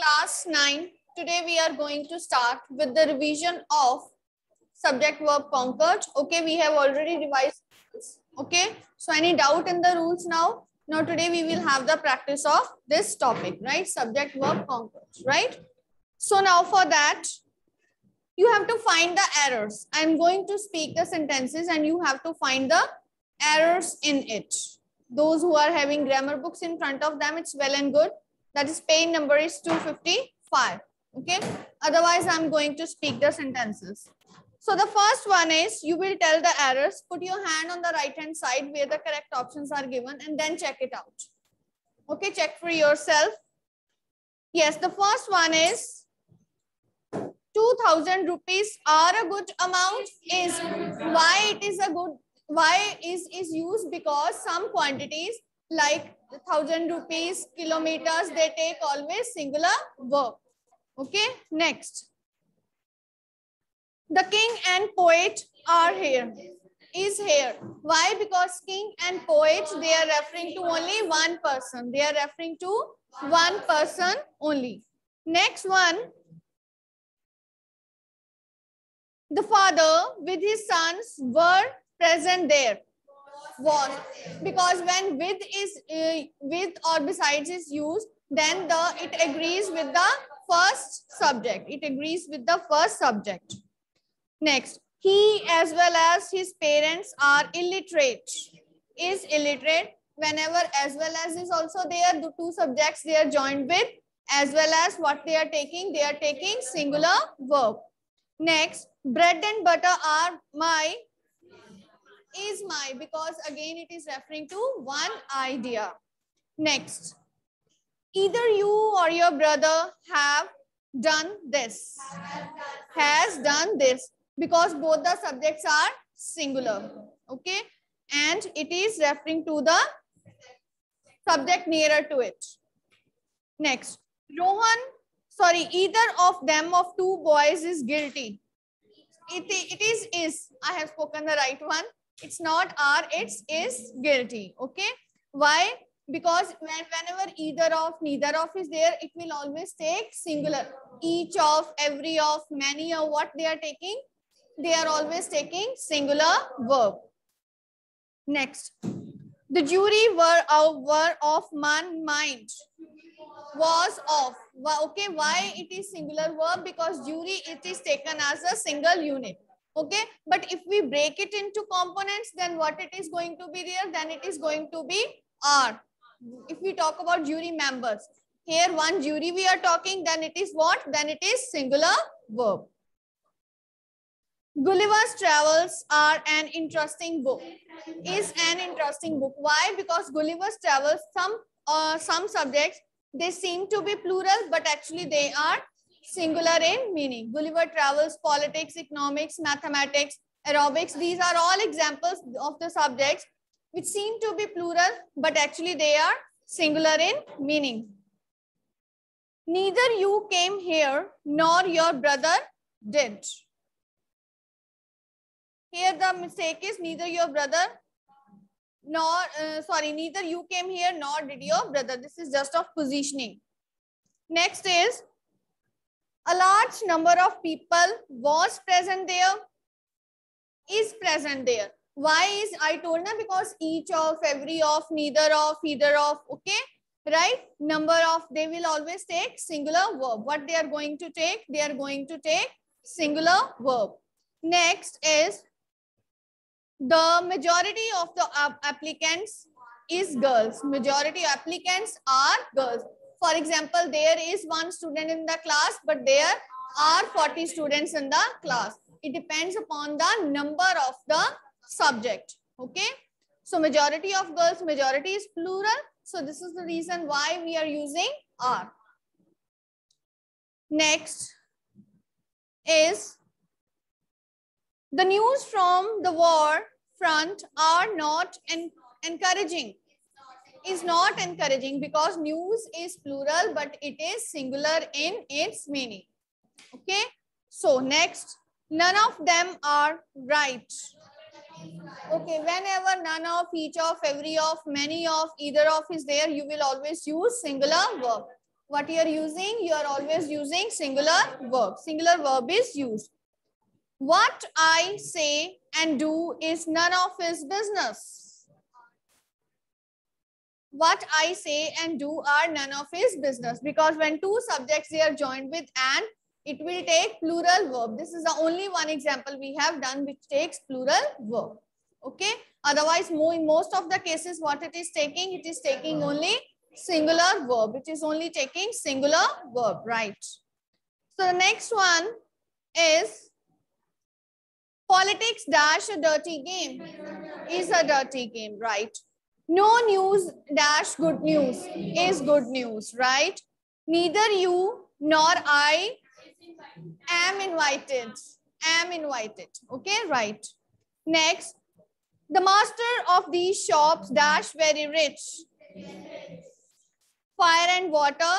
class 9. Today we are going to start with the revision of subject verb concord. Okay, we have already revised. Okay, so any doubt in the rules now? Now today we will have the practice of this topic, right? Subject verb concord, right? So now for that, you have to find the errors. I'm going to speak the sentences and you have to find the errors in it. Those who are having grammar books in front of them, it's well and good. That is page number is 255. Okay. Otherwise, I'm going to speak the sentences. So the first one is you will tell the errors. Put your hand on the right hand side where the correct options are given and then check it out. Okay. Check for yourself. Yes. The first one is 2000 rupees are a good amount is why it is a good why is is used because some quantities like thousand rupees, kilometers, they take always singular verb. Okay, next. The king and poet are here, is here. Why? Because king and poet, they are referring to only one person. They are referring to one person only. Next one. The father with his sons were present there was because when with is uh, with or besides is used then the it agrees with the first subject. It agrees with the first subject. Next he as well as his parents are illiterate. Is illiterate. Whenever as well as is also there the two subjects they are joined with as well as what they are taking they are taking singular verb. Next bread and butter are my is my because again it is referring to one idea. Next, either you or your brother have done this, has done this because both the subjects are singular. Okay, and it is referring to the subject nearer to it. Next, Rohan, sorry, either of them of two boys is guilty. It, it is is, I have spoken the right one it's not are, it's is guilty. Okay. Why? Because when, whenever either of, neither of is there, it will always take singular. Each of, every of, many of what they are taking, they are always taking singular verb. Next. The jury were, uh, were of man mind. Was of. Okay, why it is singular verb? Because jury, it is taken as a single unit okay but if we break it into components then what it is going to be there then it is going to be r if we talk about jury members here one jury we are talking then it is what then it is singular verb Gulliver's Travels are an interesting book. Is an interesting book. Why? Because Gulliver's Travels, some uh, some subjects, they seem to be plural, but actually they are singular in meaning. Gulliver travels, politics, economics, mathematics, aerobics. These are all examples of the subjects which seem to be plural, but actually they are singular in meaning. Neither you came here nor your brother did. Here the mistake is neither your brother nor, uh, sorry, neither you came here nor did your brother. This is just of positioning. Next is a large number of people was present there, is present there. Why is I told them because each of, every of, neither of, either of, okay? Right? Number of, they will always take singular verb. What they are going to take? They are going to take singular verb. Next is the majority of the uh, applicants is girls. Majority applicants are girls. For example, there is one student in the class, but there are 40 students in the class. It depends upon the number of the subject. Okay. So majority of girls, majority is plural. So this is the reason why we are using are. Next is the news from the war front are not en encouraging is not encouraging because news is plural, but it is singular in its meaning. Okay. So next, none of them are right. Okay, whenever none of, each of, every of, many of, either of is there, you will always use singular verb. what you are using? You are always using singular verb. Singular verb is used. What I say and do is none of his business. What I say and do are none of his business because when two subjects they are joined with and it will take plural verb. This is the only one example we have done which takes plural verb. Okay. Otherwise, in most of the cases, what it is taking, it is taking only singular verb. It is only taking singular verb, right? So the next one is politics dash a dirty game is a dirty game, right? No news dash good news is good news, right? Neither you nor I am invited, am invited, okay, right? Next, the master of these shops dash very rich Fire and water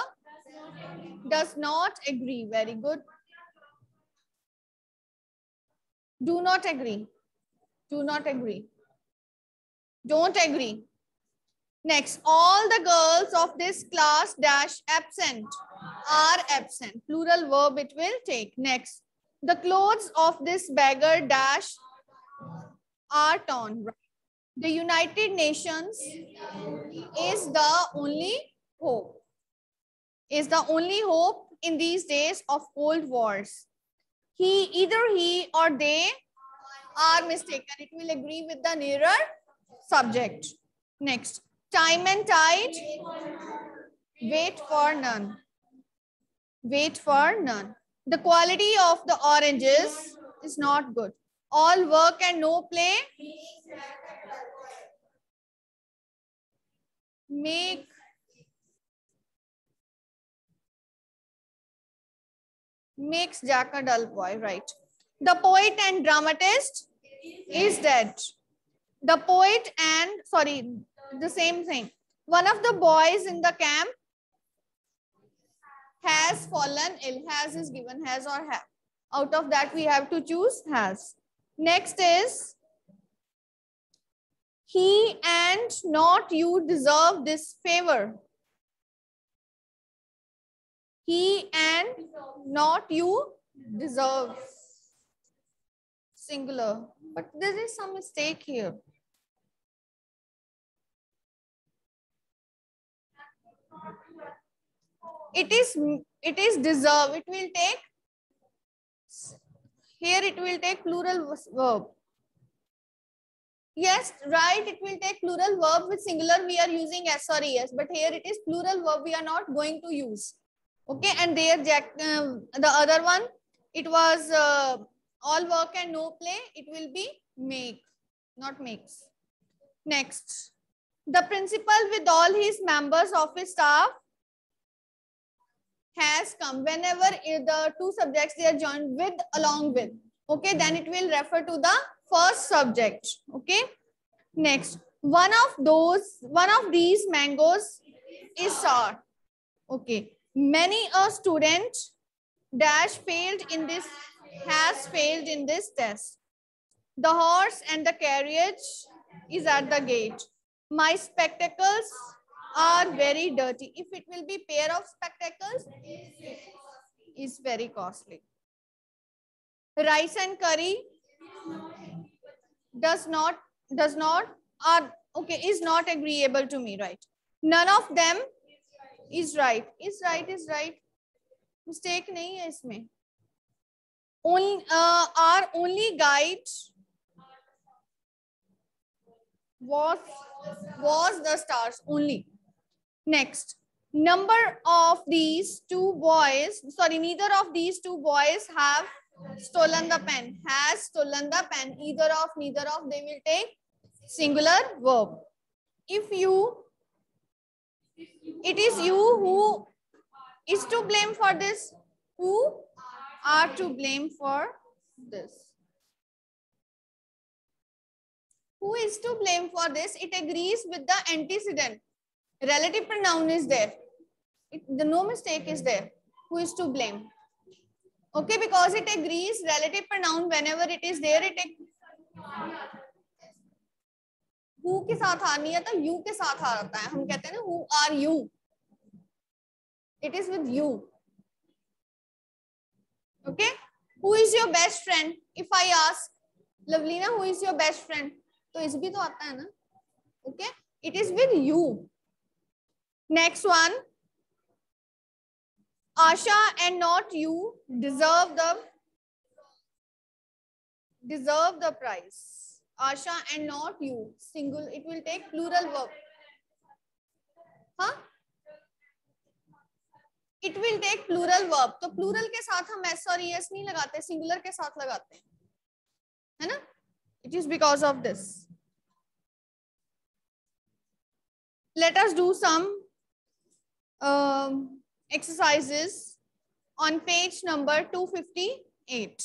does not agree. Very good. Do not agree. Do not agree. Don't agree. Next, all the girls of this class dash absent are absent. Plural verb it will take. Next, the clothes of this beggar dash are torn. The United Nations is the only hope. Is the only hope in these days of cold wars. He, either he or they are mistaken. It will agree with the nearer subject. Next, time and tide, wait for none. Wait for none. The quality of the oranges is not good. All work and no play. Make makes Jack a dull boy, right? The poet and dramatist is dead. The poet and, sorry, the same thing. One of the boys in the camp has fallen ill. Has is given, has or have. Out of that, we have to choose has. Next is, he and not you deserve this favor. He and not you deserve. Singular. But there is some mistake here. It is, it is deserve. It will take, here it will take plural verb. Yes, right. It will take plural verb with singular. We are using S or ES, but here it is plural verb. We are not going to use. Okay, and there Jack, uh, the other one, it was uh, all work and no play. It will be make, not makes. Next, the principal with all his members of his staff has come whenever the two subjects they are joined with along with. Okay, then it will refer to the first subject. Okay, next, one of those, one of these mangoes is sour. Okay, Many a student dash failed in this, has failed in this test. The horse and the carriage is at the gate. My spectacles are very dirty. If it will be pair of spectacles, is very costly. Rice and curry does not, does not, are, okay, is not agreeable to me, right? None of them is right is right is right mistake nahi hai isme only uh, our only guide was was the stars only next number of these two boys sorry neither of these two boys have stolen the pen has stolen the pen either of neither of they will take singular verb if you it is you who is to blame for this. Who are to blame for this? Who is to blame for this? It agrees with the antecedent. Relative pronoun is there. It, the no mistake is there. Who is to blame? Okay, because it agrees relative pronoun whenever it is there, it हु के साथ आ नहीं आता you के साथ आ जाता है हम कहते हैं ना who are you It is with you. Okay. Who is your best friend? If I ask, Lavlina, who is your best friend? तो इस भी तो आता है ना okay it is with you next one asha and not you deserve the deserve the prize asha and not you single it will take plural verb huh it will take plural verb तो plural के साथ हम S और S नहीं लगाते singular के साथ लगाते हैं है ना it is because of this let us do some um, exercises on page number 258.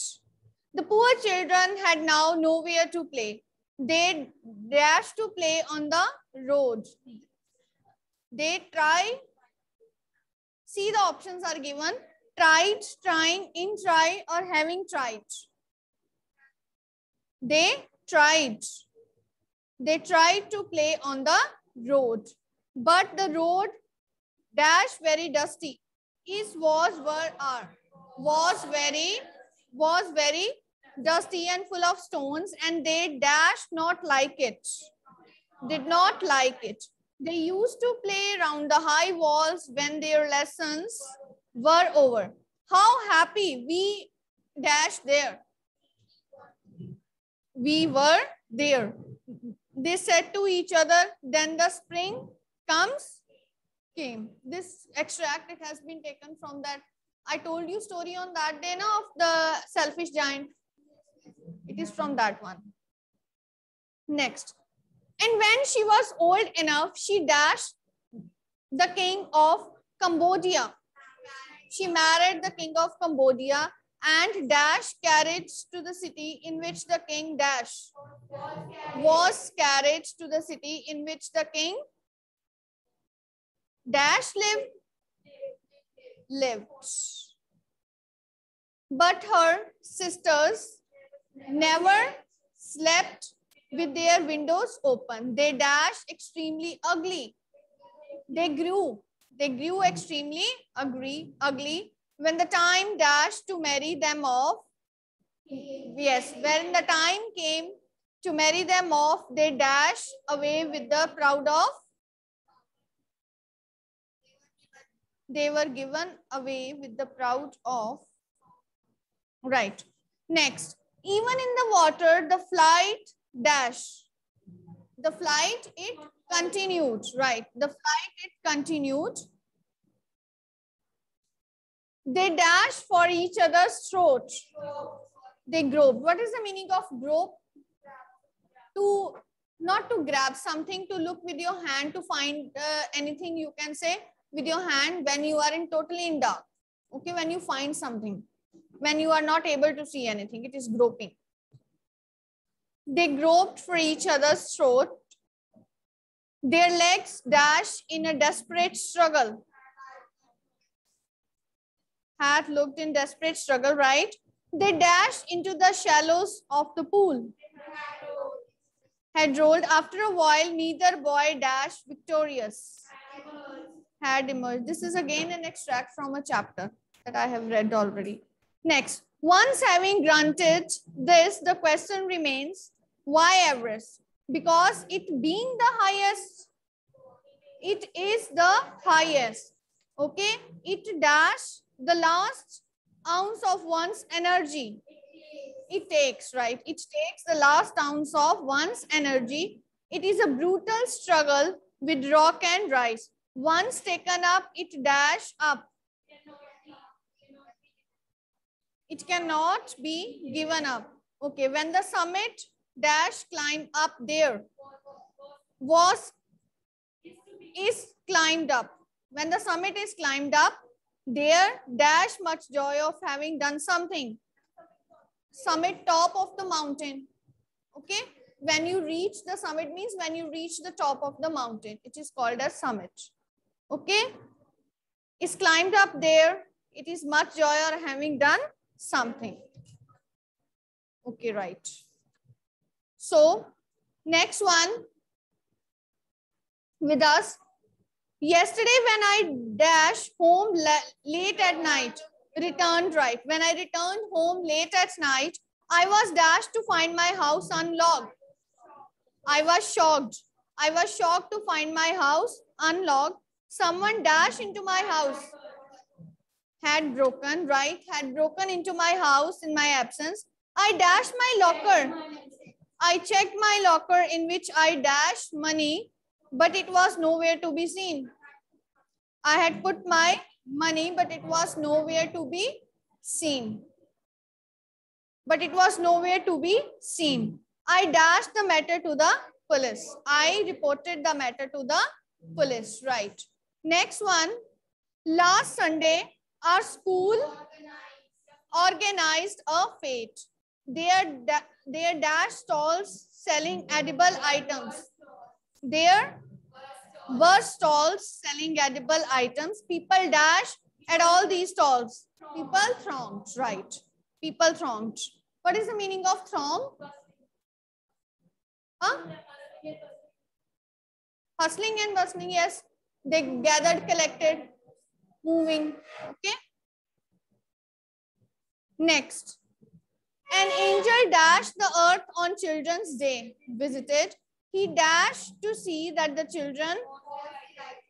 The poor children had now nowhere to play. They dashed to play on the road. They try See the options are given. Tried, trying, in try or having tried. They tried. They tried to play on the road. But the road dash very dusty. Is was were are. Was very was very dusty and full of stones and they dashed not like it. Did not like it. They used to play around the high walls when their lessons were over. How happy we dashed there. We were there. They said to each other, then the spring comes, came. This extract, it has been taken from that. I told you story on that day now of the selfish giant. It is from that one. Next. And when she was old enough, she dashed the king of Cambodia. She married the king of Cambodia and dashed carriage to the city in which the king dash was carriage to the city in which the king dash lived lived but her sisters never slept with their windows open. They dashed extremely ugly. They grew. They grew extremely ugly, ugly when the time dashed to marry them off. Yes, when the time came to marry them off, they dashed away with the proud of. They were given away with the proud of. Right. Next, even in the water, the flight dash. The flight, it continued, right? The flight, it continued. They dash for each other's throat. They grope. What is the meaning of grope? To, not to grab something, to look with your hand to find uh, anything you can say with your hand when you are in totally in dark. Okay, when you find something. When you are not able to see anything, it is groping. They groped for each other's throat. Their legs dashed in a desperate struggle. Had looked in desperate struggle, right? They dashed into the shallows of the pool. Had rolled after a while, neither boy dashed victorious. Had emerged. This is again an extract from a chapter that I have read already. Next, once having granted this, the question remains, why Everest? Because it being the highest, it is the highest. Okay, it dash the last ounce of one's energy. It takes, right? It takes the last ounce of one's energy. It is a brutal struggle with rock and rice. Once taken up, it dash up. It cannot be given up. Okay, when the summit dash climb up there was is climbed up. When the summit is climbed up there dash much joy of having done something. Summit top of the mountain. Okay when you reach the summit means when you reach the top of the mountain. It is called as summit okay is climbed up there it is much joy or having done something okay right so next one with us, Yesterday when I dashed home late at night, returned right. When I returned home late at night, I was dashed to find my house unlocked. I was shocked. I was shocked to find my house unlocked. Someone dashed into my house. Had broken, right? Had broken into my house in my absence. I dashed my locker. I checked my locker in which I dashed money, but it was nowhere to be seen. I had put my money, but it was nowhere to be seen. But it was nowhere to be seen. I dashed the matter to the police. I reported the matter to the police, right. Next one, last Sunday, our school organized a fete. There, there dash stalls selling edible items. There were stalls selling edible items. People dash at all these stalls. People thronged, right. People thronged. What is the meaning of throng? Huh? Hustling and bustling, yes. They gathered, collected, moving. Okay. Next. An angel dashed the earth on Children's Day. Visited. He dashed to see that the children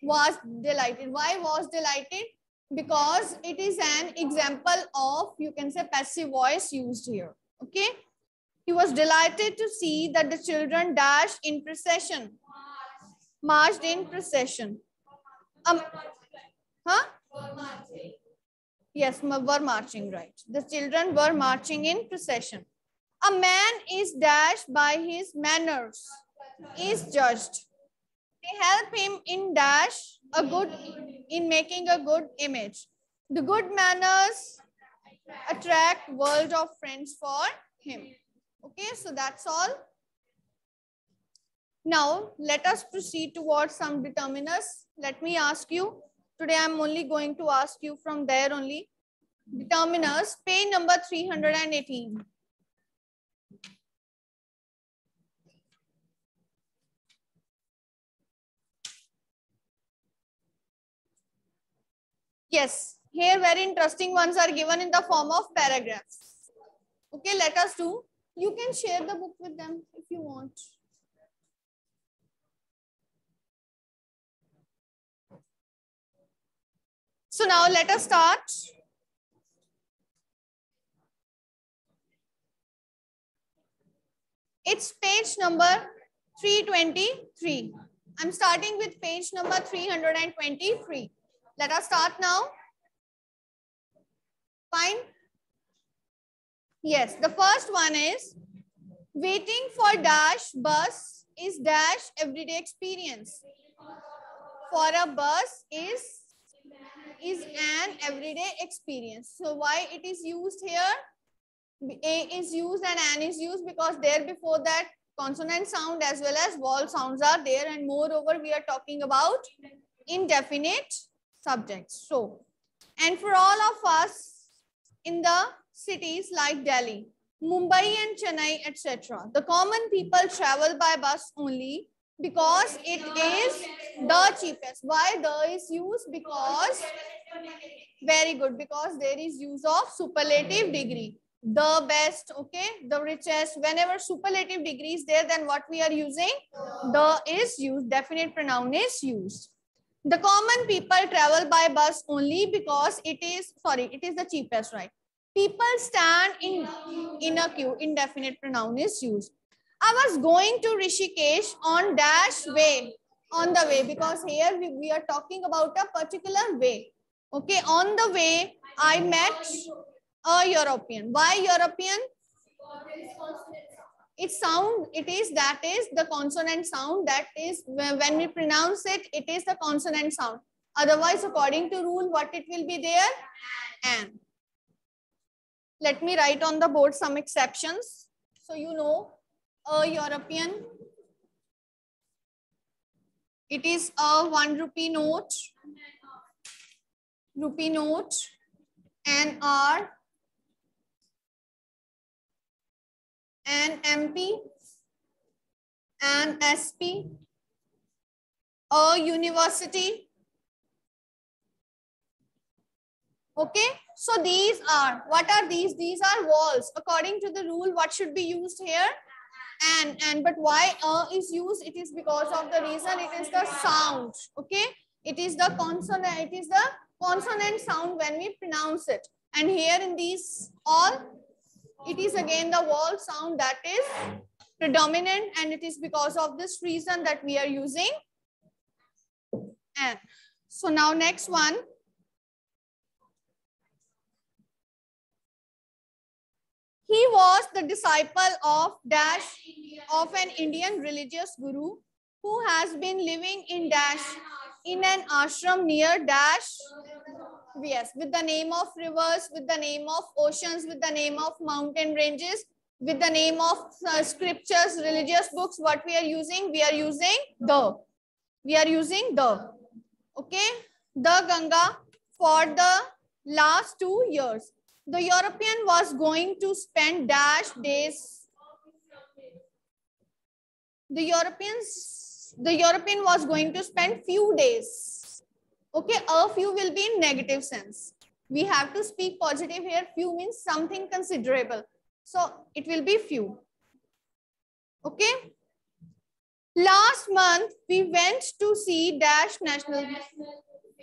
was delighted. Why was delighted? Because it is an example of, you can say, passive voice used here. Okay. He was delighted to see that the children dashed in procession. Marched in procession. Um, huh? Yes, were marching, right. The children were marching in procession. A man is dashed by his manners, is judged. They help him in dash a good, in making a good image. The good manners attract world of friends for him. Okay, so that's all. Now, let us proceed towards some determiners. Let me ask you, today I'm only going to ask you from there only. Determiners, page number 318. Yes, here very interesting ones are given in the form of paragraphs. Okay, let us do. You can share the book with them if you want. So now let us start. It's page number 323. I'm starting with page number 323. Let us start now. Fine. Yes, the first one is waiting for dash bus is dash everyday experience. For a bus is is an everyday experience. So why it is used here? A is used and an is used because there before that consonant sound as well as vowel sounds are there and moreover we are talking about indefinite subjects. So, and for all of us in the cities like Delhi, Mumbai and Chennai, etc. The common people travel by bus only because it is the cheapest. Why the is used? Because, very good, because there is use of superlative degree. The best, okay, the richest. Whenever superlative degree is there, then what we are using? The is used, definite pronoun is used. The common people travel by bus only because it is, sorry, it is the cheapest, right? People stand in, in a queue, indefinite pronoun is used. I was going to Rishikesh on dash way, on the way, because here we, we are talking about a particular way. Okay, on the way, I met a European. Why European? It sound, it is, that is the consonant sound that is, when we pronounce it, it is the consonant sound. Otherwise, according to rule, what it will be there? And. Let me write on the board some exceptions. So you know a European. It is a one rupee note, rupee note, an R, an MP, an SP, a university. Okay, so these are, what are these? These are vowels. According to the rule, what should be used here? And, and, but why uh is used? It is because of the reason it is the sound. Okay, it is the consonant, it is the consonant sound when we pronounce it. And here in these all, it is again the vowel sound that is predominant and it is because of this reason that we are using and so now next one he was the disciple of dash of an indian religious guru who has been living in dash in an ashram near dash yes with the name of rivers with the name of oceans with the name of mountain ranges with the name of uh, scriptures, religious books, what we are using? We are using the. We are using the. Okay. The Ganga for the last two years. The European was going to spend dash days. The Europeans, the European was going to spend few days. Okay, a few will be in negative sense. We have to speak positive here. Few means something considerable so it will be few. Okay. Last month, we went to see Dash National,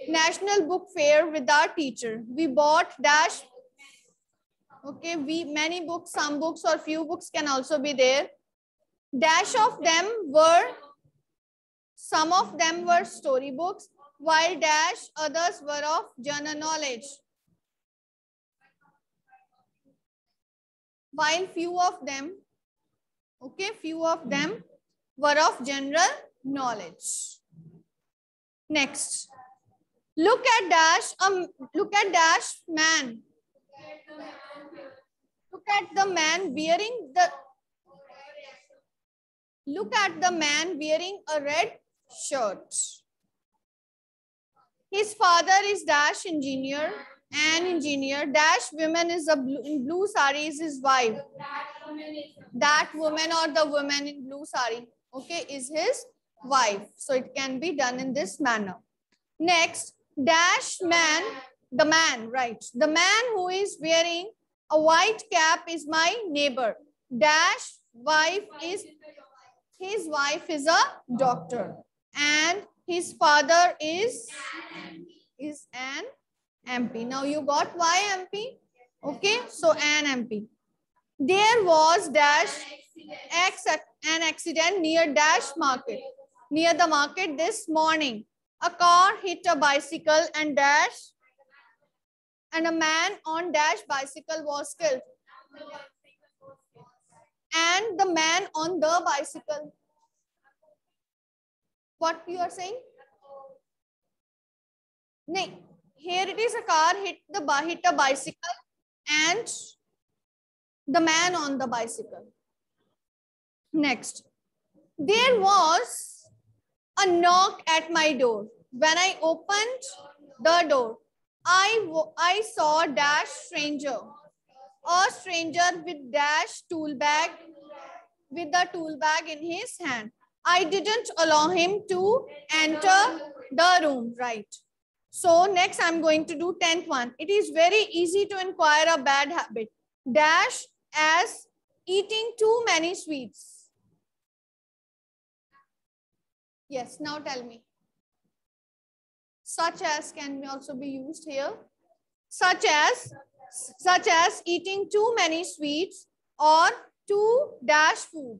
National Book Fair with our teacher. We bought Dash. Okay, we many books, some books or few books can also be there. Dash of them were, some of them were storybooks, while dash others were of general knowledge. while few of them, okay, few of them were of general knowledge. Next, look at dash, um, look at dash man. Look at the man wearing the, look at the man wearing a red shirt. His father is dash engineer an engineer. Dash woman is a blue, in blue sari is his wife. That woman or the woman in blue sari, okay, is his wife. So it can be done in this manner. Next, dash man, the man, right. The man who is wearing a white cap is my neighbor. Dash wife is, his wife is a doctor. And his father is, is an MP. Now you got Y MP. Okay, so an MP. There was dash X an accident near dash market. Near the market this morning. A car hit a bicycle and dash and a man on dash bicycle was killed. And the man on the bicycle. What you are saying? No here it is a car hit the hit a bicycle and the man on the bicycle. Next, there was a knock at my door. When I opened the door, I, I saw dash stranger, a stranger with dash tool bag, with the tool bag in his hand. I didn't allow him to enter the room, right? So next I'm going to do 10th one. It is very easy to inquire a bad habit. Dash as eating too many sweets. Yes, now tell me. Such as can also be used here. Such as, such as eating too many sweets or too dash food.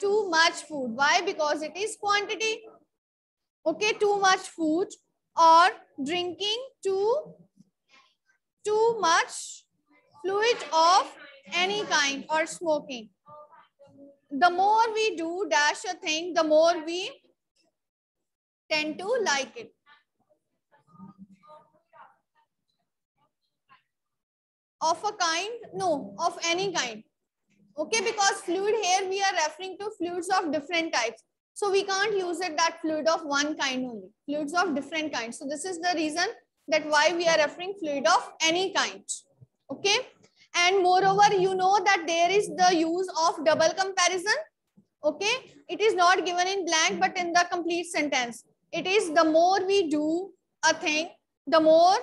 Too much food. Why? Because it is quantity. Okay, too much food or drinking too, too much fluid of any kind or smoking. The more we do dash a thing, the more we tend to like it. Of a kind? No, of any kind. Okay, because fluid here we are referring to fluids of different types. So we can't use it that fluid of one kind only, fluids of different kinds. So this is the reason that why we are referring fluid of any kind. Okay. And moreover, you know that there is the use of double comparison. Okay. It is not given in blank, but in the complete sentence. It is the more we do a thing, the more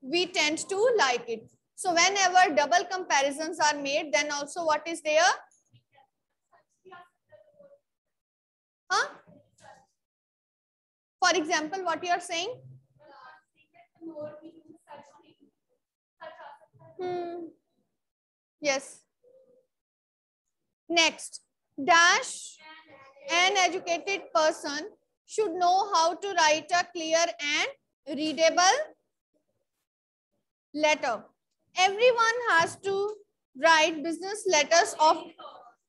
we tend to like it. So whenever double comparisons are made, then also what is there? Huh? For example, what you are saying? Hmm. Yes. Next, dash an educated person should know how to write a clear and readable letter. Everyone has to write business letters of,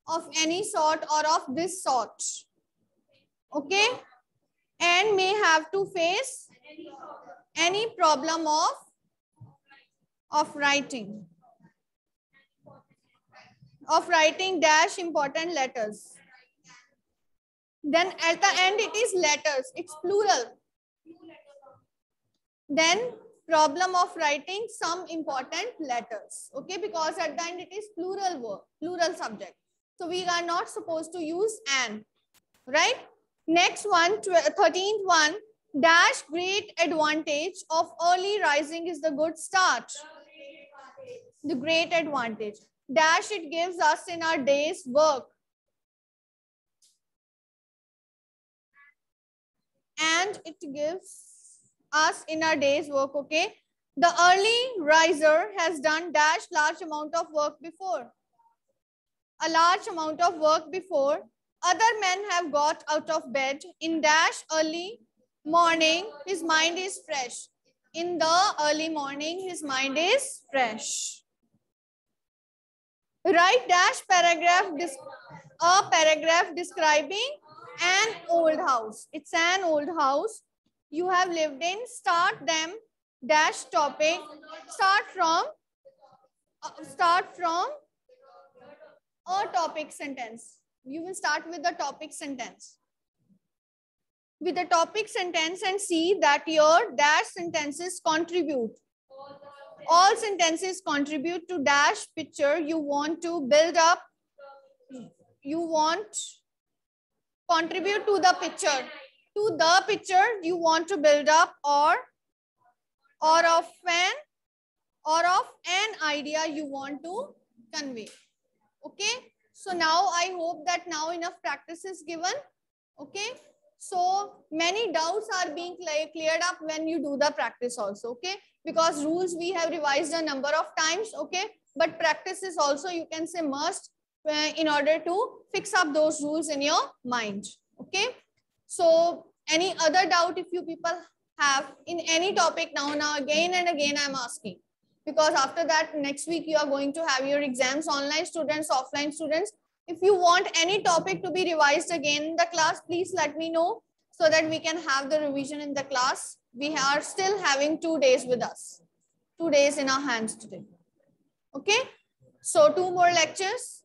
of any sort or of this sort. Okay? And may have to face any problem of, of writing. Of writing dash important letters. Then at the end it is letters. It's plural. Then problem of writing some important letters. Okay, because at the end it is plural word, plural subject. So we are not supposed to use an. Right? Next one, 13th one, dash great advantage of early rising is the good start. The great advantage. Dash it gives us in our day's work. And it gives us in our day's work, okay? The early riser has done dash large amount of work before. A large amount of work before. Other men have got out of bed in dash early morning. His mind is fresh. In the early morning, his mind is fresh. Write dash paragraph, a paragraph describing an old house. It's an old house you have lived in, start them, dash topic, start from, uh, start from a topic sentence. You will start with the topic sentence. With the topic sentence and see that your dash sentences contribute. All sentences contribute to dash picture you want to build up. You want contribute to the picture to the picture you want to build up or or of an or of an idea you want to convey. Okay? So now i hope that now enough practice is given. Okay? So many doubts are being cleared up when you do the practice also. Okay? Because rules we have revised a number of times. Okay? But practice is also you can say must uh, in order to fix up those rules in your mind. Okay so any other doubt if you people have in any topic now, now again and again I'm asking. Because after that, next week you are going to have your exams, online students, offline students. If you want any topic to be revised again in the class, please let me know so that we can have the revision in the class. We are still having two days with us. Two days in our hands today. Okay. So two more lectures.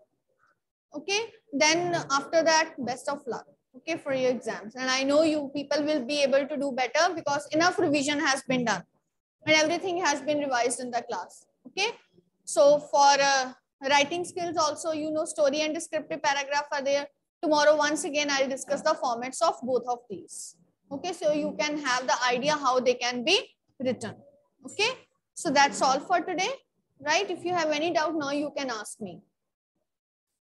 Okay. Then after that, best of luck okay, for your exams. And I know you people will be able to do better because enough revision has been done and everything has been revised in the class, okay? So for uh, writing skills also, you know, story and descriptive paragraph are there. Tomorrow, once again, I'll discuss the formats of both of these. Okay, so you can have the idea how they can be written. Okay, so that's all for today, right? If you have any doubt now, you can ask me.